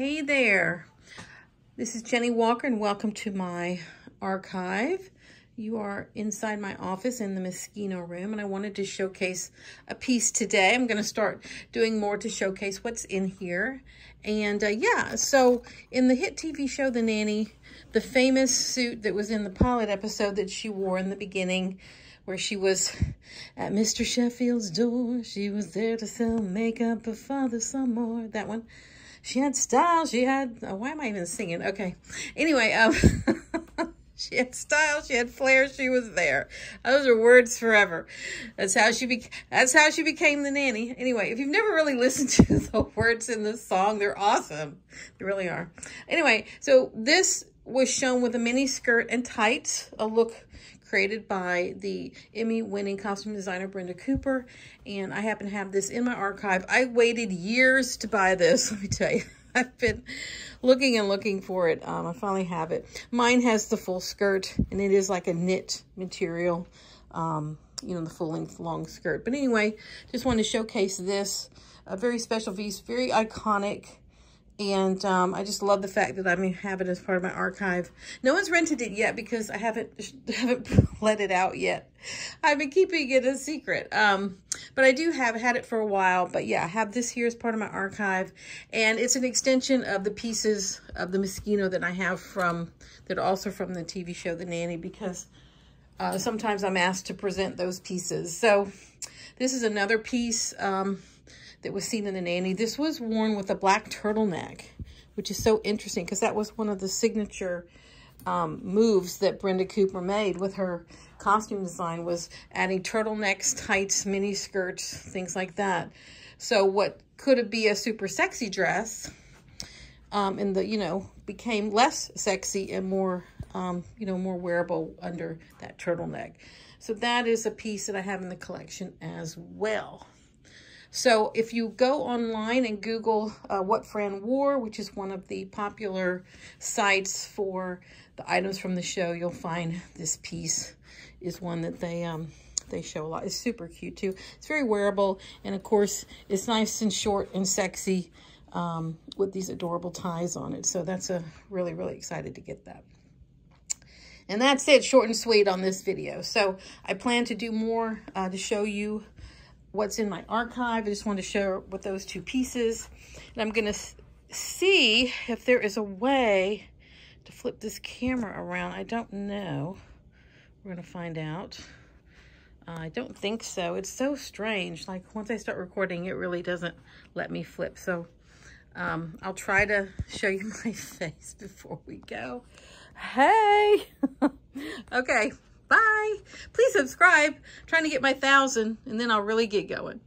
Hey there. This is Jennie Walker and welcome to my archive. You are inside my office in the Moschino room and I wanted to showcase a piece today. I'm going to start doing more to showcase what's in here. And uh, yeah, so in the hit TV show The Nanny, the famous suit that was in the pilot episode that she wore in the beginning where she was at Mr. Sheffield's door. She was there to sell makeup for Father some more. That one. She had style. She had, oh, why am I even singing? Okay. Anyway, um, she had style. She had flair. She was there. Those are words forever. That's how she be. That's how she became the nanny. Anyway, if you've never really listened to the words in this song, they're awesome. They really are. Anyway, so this was shown with a mini skirt and tights, a look created by the Emmy-winning costume designer Brenda Cooper, and I happen to have this in my archive. I waited years to buy this, let me tell you. I've been looking and looking for it. Um, I finally have it. Mine has the full skirt, and it is like a knit material, um, you know, the full-length long skirt. But anyway, just wanted to showcase this. A very special piece, very iconic. And um, I just love the fact that I have it as part of my archive. No one's rented it yet because I haven't haven't let it out yet. I've been keeping it a secret. Um, but I do have had it for a while. But yeah, I have this here as part of my archive. And it's an extension of the pieces of the Moschino that I have from, that also from the TV show The Nanny because uh, sometimes I'm asked to present those pieces. So this is another piece. Um, that was seen in the nanny. This was worn with a black turtleneck, which is so interesting because that was one of the signature um, moves that Brenda Cooper made with her costume design was adding turtlenecks, tights, mini skirts, things like that. So what could have be a super sexy dress um, in the, you know, became less sexy and more, um, you know, more wearable under that turtleneck. So that is a piece that I have in the collection as well. So if you go online and Google uh, What Fran Wore, which is one of the popular sites for the items from the show, you'll find this piece is one that they um, they show a lot. It's super cute too. It's very wearable. And of course, it's nice and short and sexy um, with these adorable ties on it. So that's a really, really excited to get that. And that's it, short and sweet on this video. So I plan to do more uh, to show you what's in my archive. I just wanted to share with those two pieces. And I'm going to see if there is a way to flip this camera around. I don't know. We're going to find out. Uh, I don't think so. It's so strange. Like once I start recording, it really doesn't let me flip. So um, I'll try to show you my face before we go. Hey! okay. Bye. Please subscribe. I'm trying to get my thousand and then I'll really get going.